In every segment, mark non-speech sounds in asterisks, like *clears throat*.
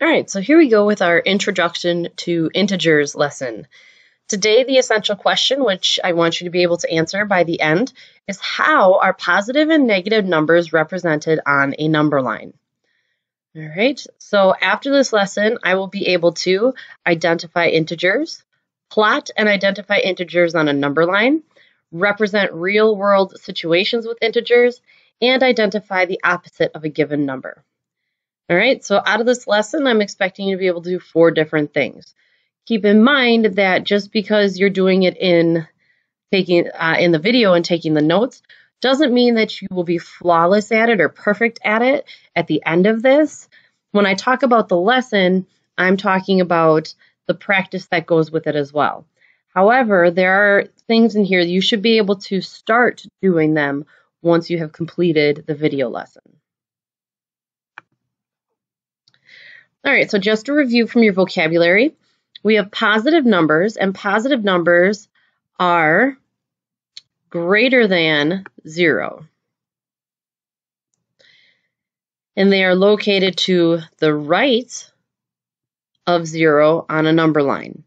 All right, so here we go with our introduction to integers lesson. Today, the essential question, which I want you to be able to answer by the end, is how are positive and negative numbers represented on a number line? All right, so after this lesson, I will be able to identify integers, plot and identify integers on a number line, represent real world situations with integers, and identify the opposite of a given number. All right, so out of this lesson, I'm expecting you to be able to do four different things. Keep in mind that just because you're doing it in taking uh, in the video and taking the notes doesn't mean that you will be flawless at it or perfect at it at the end of this. When I talk about the lesson, I'm talking about the practice that goes with it as well. However, there are things in here you should be able to start doing them once you have completed the video lesson. All right, so just a review from your vocabulary. We have positive numbers, and positive numbers are greater than zero. And they are located to the right of zero on a number line.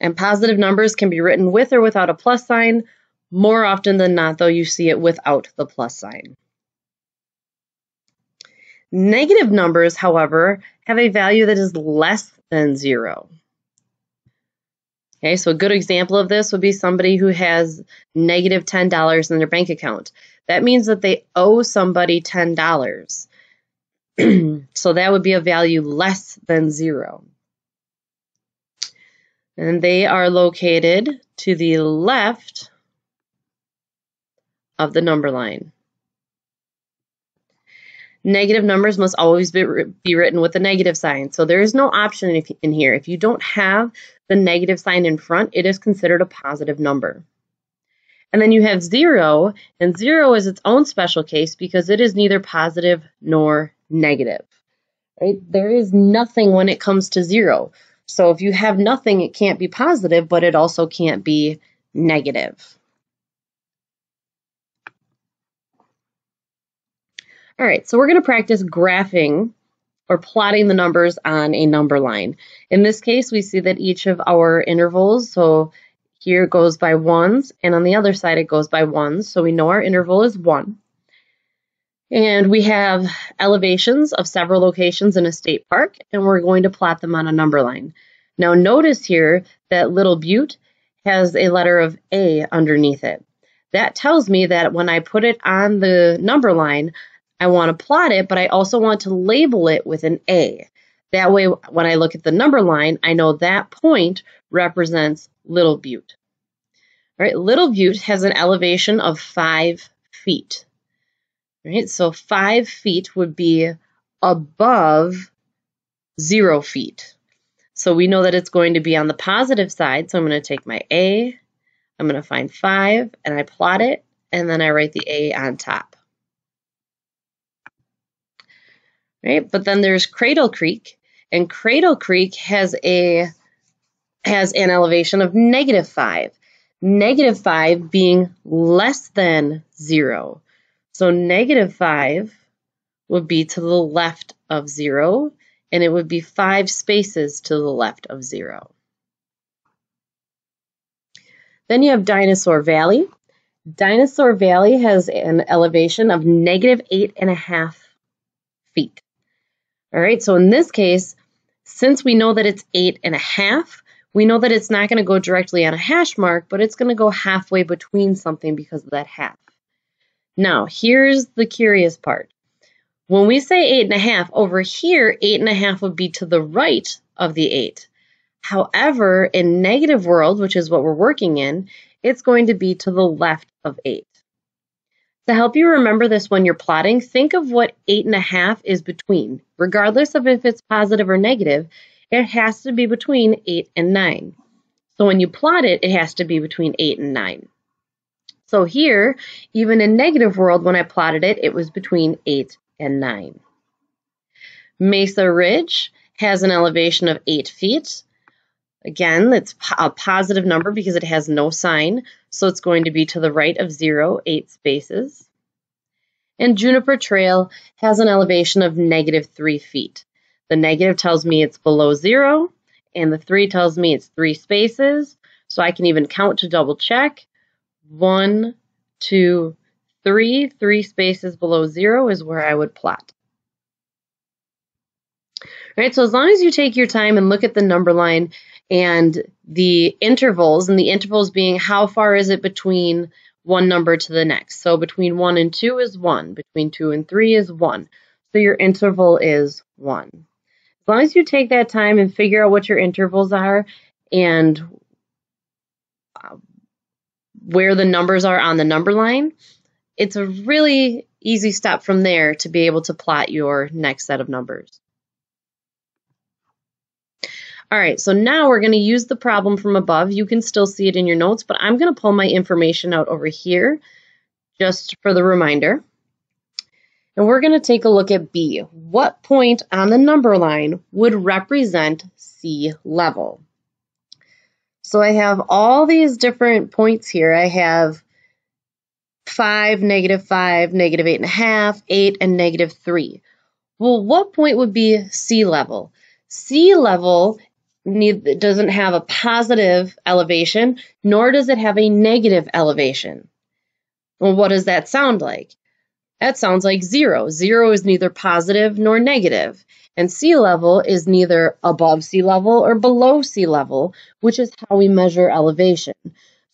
And positive numbers can be written with or without a plus sign. More often than not, though, you see it without the plus sign. Negative numbers, however, have a value that is less than zero. Okay, so a good example of this would be somebody who has negative $10 in their bank account. That means that they owe somebody $10. *clears throat* so that would be a value less than zero. And they are located to the left of the number line. Negative numbers must always be, be written with a negative sign. So there is no option if, in here. If you don't have the negative sign in front, it is considered a positive number. And then you have zero, and zero is its own special case because it is neither positive nor negative. Right? There is nothing when it comes to zero. So if you have nothing, it can't be positive, but it also can't be negative. All right, so we're going to practice graphing or plotting the numbers on a number line. In this case, we see that each of our intervals, so here goes by ones, and on the other side it goes by ones, so we know our interval is one. And we have elevations of several locations in a state park, and we're going to plot them on a number line. Now notice here that Little Butte has a letter of A underneath it. That tells me that when I put it on the number line, I want to plot it, but I also want to label it with an A. That way, when I look at the number line, I know that point represents Little Butte. All right, Little Butte has an elevation of five feet. All right, so five feet would be above zero feet. So we know that it's going to be on the positive side. So I'm going to take my A, I'm going to find five, and I plot it, and then I write the A on top. Right? But then there's Cradle Creek, and Cradle Creek has a has an elevation of negative five. Negative five being less than zero. So negative five would be to the left of zero, and it would be five spaces to the left of zero. Then you have Dinosaur Valley. Dinosaur Valley has an elevation of negative eight and a half feet. All right, so in this case, since we know that it's eight and a half, we know that it's not going to go directly on a hash mark, but it's going to go halfway between something because of that half. Now, here's the curious part. When we say eight and a half, over here, eight and a half would be to the right of the eight. However, in negative world, which is what we're working in, it's going to be to the left of eight. To help you remember this when you're plotting, think of what eight and a half is between. Regardless of if it's positive or negative, it has to be between eight and nine. So when you plot it, it has to be between eight and nine. So here, even in negative world, when I plotted it, it was between eight and nine. Mesa Ridge has an elevation of eight feet. Again, it's a positive number because it has no sign, so it's going to be to the right of zero, eight spaces. And Juniper Trail has an elevation of negative three feet. The negative tells me it's below zero, and the three tells me it's three spaces. So I can even count to double check. One, two, three. Three spaces below zero is where I would plot. Right, so as long as you take your time and look at the number line and the intervals, and the intervals being how far is it between one number to the next. So between 1 and 2 is 1. Between 2 and 3 is 1. So your interval is 1. As long as you take that time and figure out what your intervals are and uh, where the numbers are on the number line, it's a really easy step from there to be able to plot your next set of numbers. All right, so now we're going to use the problem from above. You can still see it in your notes, but I'm going to pull my information out over here just for the reminder. And we're going to take a look at B. What point on the number line would represent sea level? So I have all these different points here. I have 5, negative 5, negative 8.5, 8, and negative 3. Well, what point would be sea level? Sea level need, doesn't have a positive elevation, nor does it have a negative elevation. Well, what does that sound like? That sounds like zero. Zero is neither positive nor negative, and sea level is neither above sea level or below sea level, which is how we measure elevation.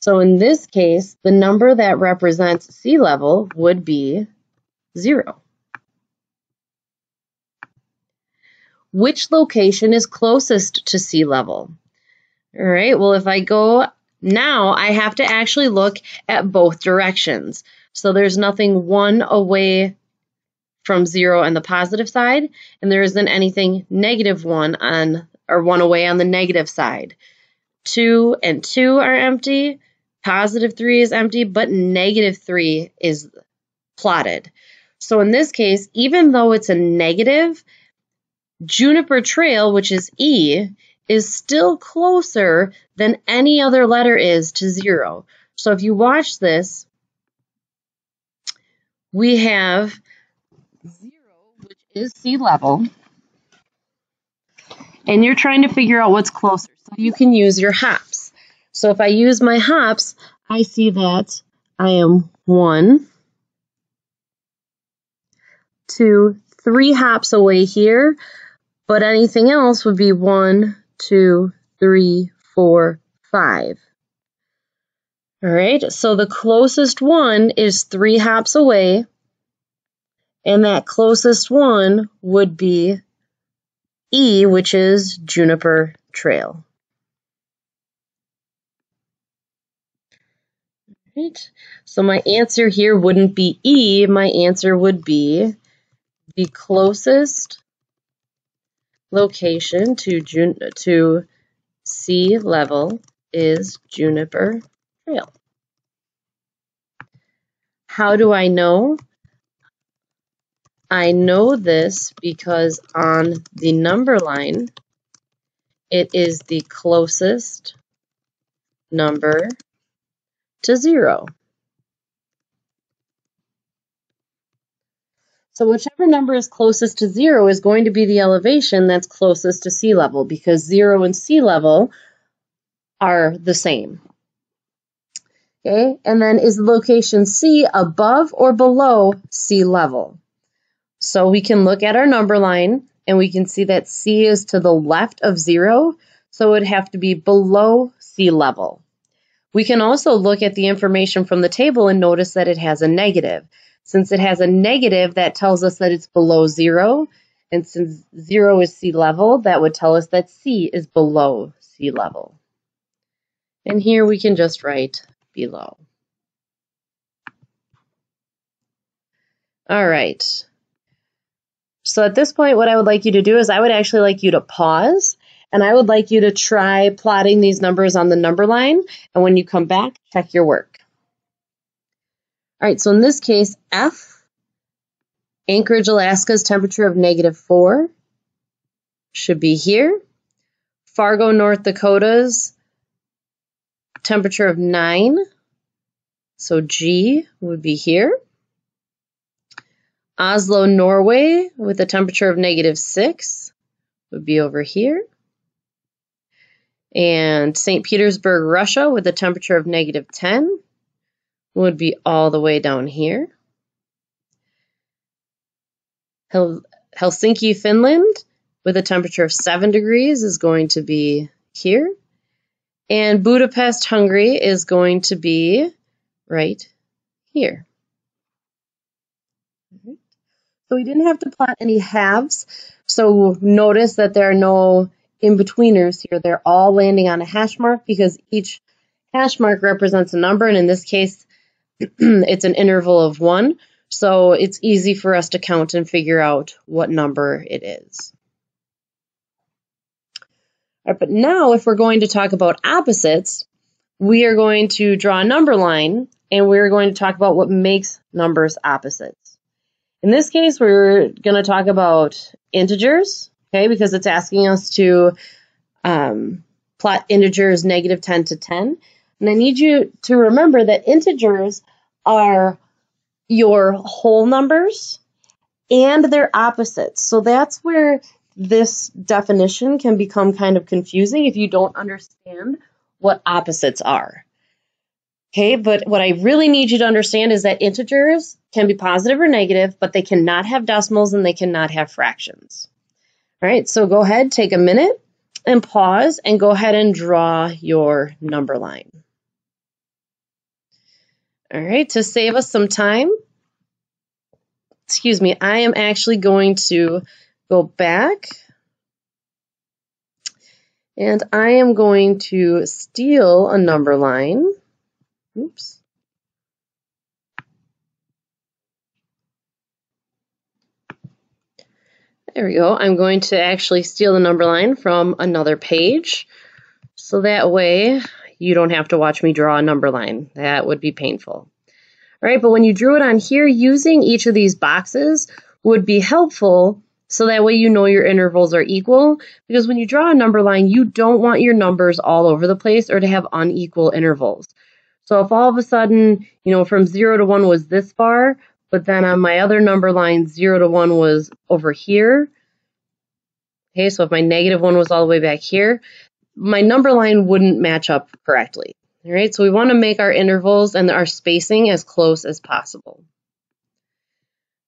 So in this case, the number that represents sea level would be zero. Which location is closest to sea level? All right, well, if I go now, I have to actually look at both directions. So there's nothing one away from zero on the positive side, and there isn't anything negative one on, or one away on the negative side. Two and two are empty, positive three is empty, but negative three is plotted. So in this case, even though it's a negative, Juniper Trail, which is E, is still closer than any other letter is to zero. So if you watch this, we have zero, which is sea level, and you're trying to figure out what's closer. So you can use your hops. So if I use my hops, I see that I am one, two, three hops away here, but anything else would be one, two, three, four, five. All right, so the closest one is three hops away, and that closest one would be E, which is Juniper Trail. Right. So my answer here wouldn't be E, my answer would be the closest location to, Jun to sea level is Juniper Trail. How do I know? I know this because on the number line, it is the closest number to zero. So whichever number is closest to zero is going to be the elevation that's closest to sea level because zero and sea level are the same. Okay, and then is location C above or below sea level? So we can look at our number line and we can see that C is to the left of zero, so it would have to be below sea level. We can also look at the information from the table and notice that it has a negative. Since it has a negative, that tells us that it's below zero. And since zero is sea level, that would tell us that C is below sea level. And here we can just write below. All right. So at this point, what I would like you to do is I would actually like you to pause and I would like you to try plotting these numbers on the number line. And when you come back, check your work. All right, so in this case, F, Anchorage, Alaska's temperature of negative 4 should be here. Fargo, North Dakota's temperature of 9, so G would be here. Oslo, Norway, with a temperature of negative 6 would be over here. And St. Petersburg, Russia, with a temperature of negative 10, would be all the way down here. Hel Helsinki, Finland, with a temperature of 7 degrees, is going to be here. And Budapest, Hungary, is going to be right here. So we didn't have to plot any halves. So notice that there are no in-betweeners here. They're all landing on a hash mark because each hash mark represents a number. And in this case, *clears throat* it's an interval of one. So it's easy for us to count and figure out what number it is. But now if we're going to talk about opposites, we are going to draw a number line and we're going to talk about what makes numbers opposites. In this case, we're going to talk about integers, okay, because it's asking us to um, plot integers negative 10 to 10. And I need you to remember that integers are your whole numbers and their opposites. So that's where this definition can become kind of confusing if you don't understand what opposites are. Okay, but what I really need you to understand is that integers can be positive or negative, but they cannot have decimals and they cannot have fractions. All right, so go ahead, take a minute and pause and go ahead and draw your number line. All right, to save us some time, excuse me, I am actually going to go back and I am going to steal a number line. Oops. There we go. I'm going to actually steal the number line from another page. So that way you don't have to watch me draw a number line. That would be painful. All right, but when you drew it on here, using each of these boxes would be helpful so that way you know your intervals are equal. Because when you draw a number line, you don't want your numbers all over the place or to have unequal intervals. So if all of a sudden, you know, from 0 to 1 was this far, but then on my other number line, 0 to 1 was over here. Okay, so if my negative 1 was all the way back here, my number line wouldn't match up correctly. All right, so we want to make our intervals and our spacing as close as possible.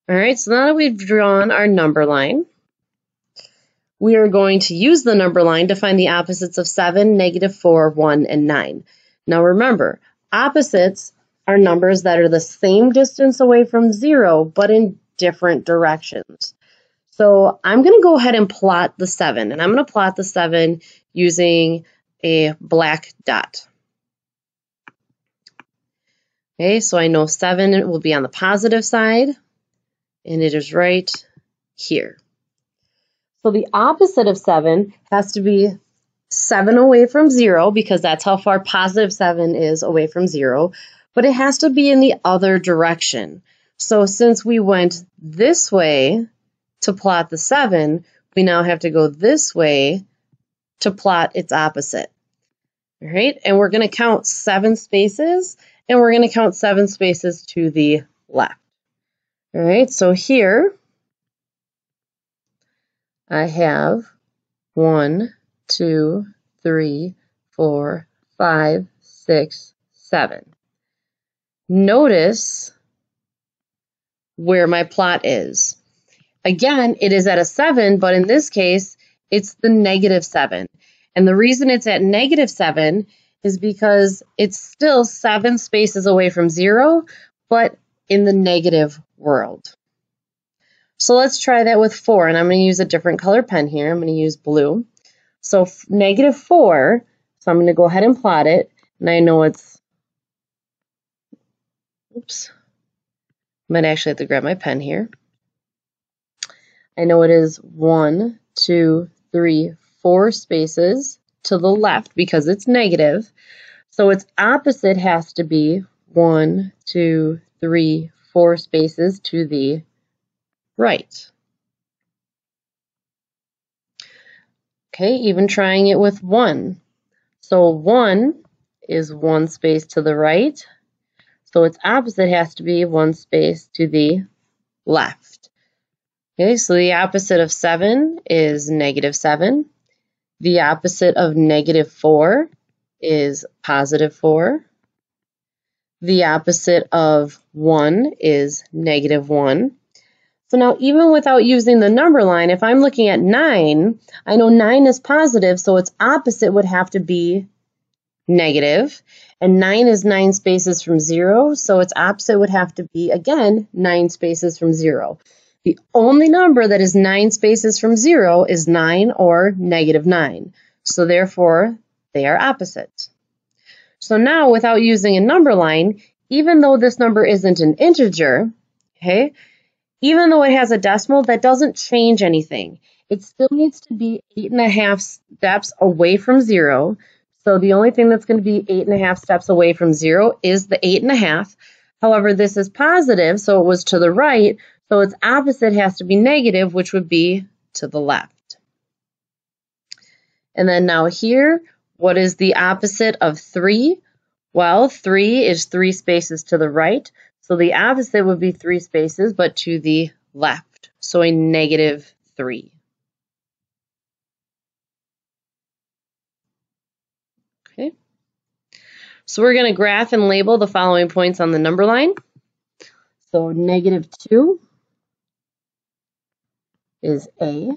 All right, so now that we've drawn our number line, we are going to use the number line to find the opposites of 7, negative 4, 1, and 9. Now remember, opposites are numbers that are the same distance away from 0, but in different directions. So I'm going to go ahead and plot the 7, and I'm going to plot the 7 using a black dot. Okay, so I know 7 will be on the positive side, and it is right here. So the opposite of 7 has to be 7 away from 0 because that's how far positive 7 is away from 0, but it has to be in the other direction. So since we went this way to plot the 7, we now have to go this way to plot its opposite. All right, and we're going to count seven spaces, and we're going to count seven spaces to the left. All right, so here I have one, two, three, four, five, six, seven. Notice where my plot is. Again, it is at a 7, but in this case, it's the negative 7. And the reason it's at negative 7 is because it's still 7 spaces away from 0, but in the negative world. So let's try that with 4, and I'm going to use a different color pen here. I'm going to use blue. So negative 4, so I'm going to go ahead and plot it, and I know it's, oops, I might actually have to grab my pen here. I know it is one, two, three, four spaces to the left because it's negative. So its opposite has to be one, two, three, four spaces to the right. Okay, even trying it with 1. So 1 is one space to the right. So its opposite has to be one space to the left. Okay, so the opposite of 7 is negative 7. The opposite of negative 4 is positive 4. The opposite of 1 is negative 1. So now even without using the number line, if I'm looking at 9, I know 9 is positive, so its opposite would have to be negative. And 9 is 9 spaces from 0, so its opposite would have to be, again, 9 spaces from 0. The only number that is 9 spaces from 0 is 9 or negative 9. So therefore, they are opposite. So now, without using a number line, even though this number isn't an integer, okay, even though it has a decimal, that doesn't change anything. It still needs to be eight and a half steps away from zero. So the only thing that's going to be eight and a half steps away from zero is the eight and a half. However, this is positive, so it was to the right. So its opposite has to be negative, which would be to the left. And then now here, what is the opposite of 3? Well, 3 is 3 spaces to the right. So the opposite would be 3 spaces, but to the left. So a negative 3. Okay. So we're going to graph and label the following points on the number line. So negative 2 is A.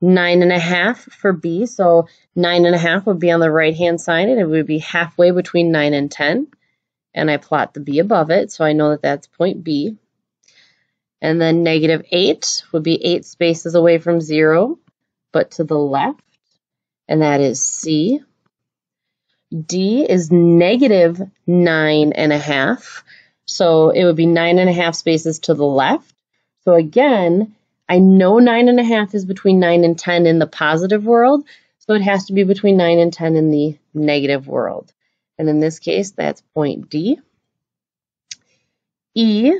Nine and a half for B, so nine and a half would be on the right-hand side, and it would be halfway between 9 and 10. And I plot the B above it, so I know that that's point B. And then negative 8 would be 8 spaces away from 0, but to the left, and that is C. D is negative 9 and a half, so it would be 9 and a half spaces to the left. So again, I know 9 and a half is between 9 and 10 in the positive world, so it has to be between 9 and 10 in the negative world. And in this case, that's point D. E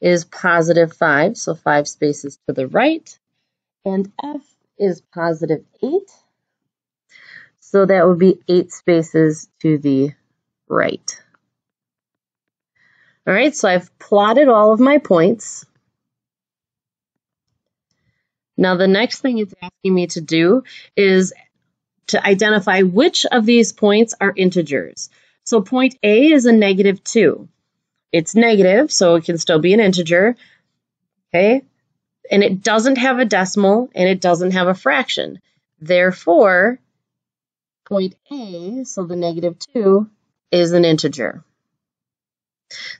is positive 5, so 5 spaces to the right. And F is positive 8, so that would be 8 spaces to the right. All right, so I've plotted all of my points. Now the next thing it's asking me to do is to identify which of these points are integers. So point A is a negative 2. It's negative, so it can still be an integer. Okay? And it doesn't have a decimal and it doesn't have a fraction. Therefore, point A, so the negative 2, is an integer.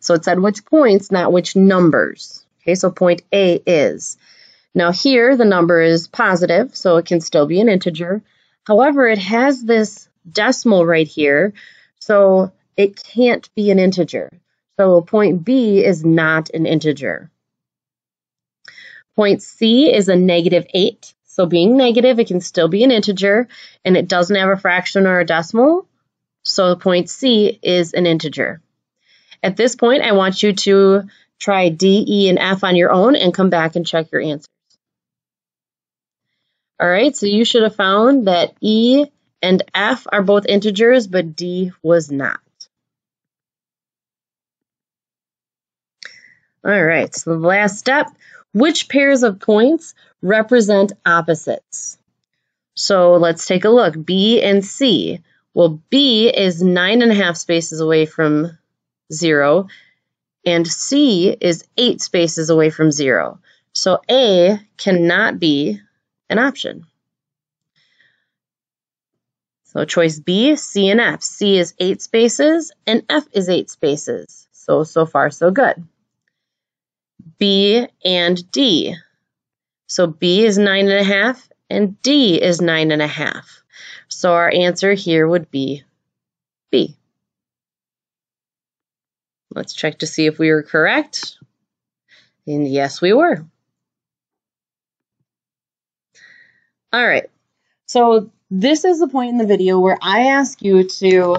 So it said which points, not which numbers. Okay, so point A is. Now here, the number is positive, so it can still be an integer. However, it has this decimal right here, so it can't be an integer. So point B is not an integer. Point C is a negative 8. So being negative, it can still be an integer, and it doesn't have a fraction or a decimal. So point C is an integer. At this point, I want you to try D, E, and F on your own and come back and check your answers. All right, so you should have found that E and F are both integers, but D was not. All right, so the last step, which pairs of points represent opposites? So let's take a look, B and C. Well, B is nine and a half spaces away from 0, and C is 8 spaces away from 0. So A cannot be an option. So choice B, C and F. C is 8 spaces and F is 8 spaces. So, so far so good. B and D. So B is 9.5 and D is 9.5. So our answer here would be B. Let's check to see if we were correct. And yes, we were. All right. So this is the point in the video where I ask you to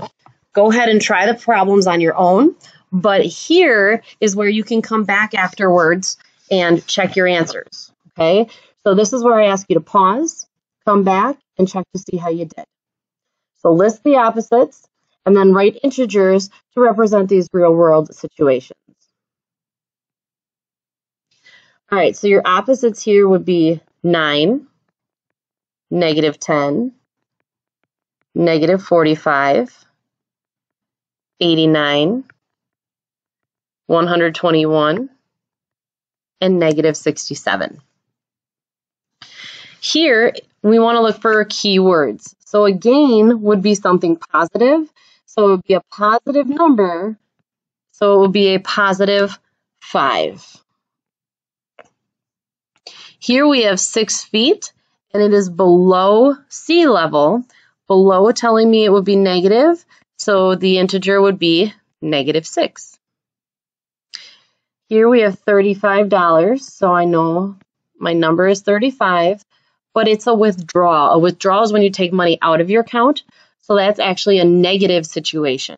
go ahead and try the problems on your own. But here is where you can come back afterwards and check your answers. Okay. So this is where I ask you to pause, come back, and check to see how you did. So list the opposites and then write integers to represent these real world situations. All right, so your opposites here would be 9, negative 10, negative 45, 89, 121, and negative 67. Here, we want to look for keywords. So a gain would be something positive. So it would be a positive number. So it would be a positive 5. Here we have 6 feet, and it is below sea level. Below telling me it would be negative, so the integer would be negative 6. Here we have $35, so I know my number is 35, but it's a withdrawal. A withdrawal is when you take money out of your account, so that's actually a negative situation.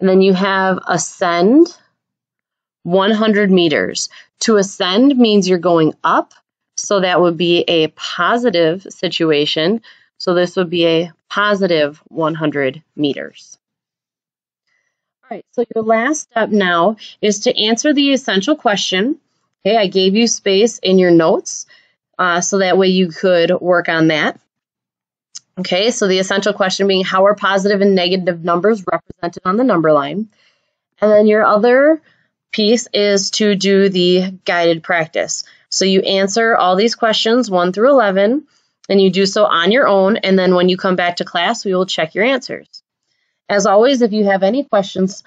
And then you have ascend 100 meters. To ascend means you're going up, so that would be a positive situation. So this would be a positive 100 meters. All right, so your last step now is to answer the essential question. Okay, I gave you space in your notes uh, so that way you could work on that. Okay, so the essential question being how are positive and negative numbers represented on the number line? And then your other piece is to do the guided practice. So you answer all these questions 1 through 11 and you do so on your own and then when you come back to class we will check your answers. As always, if you have any questions,